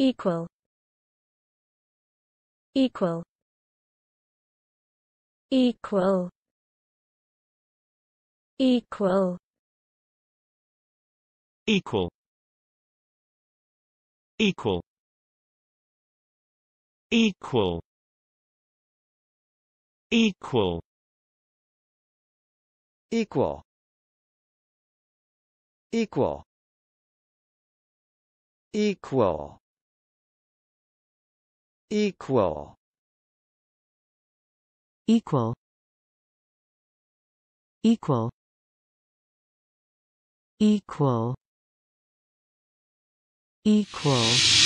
equal equal equal equal. Equal. Equal. Equal. Equal. Equal. Equal. Equal equal equal equal equal equal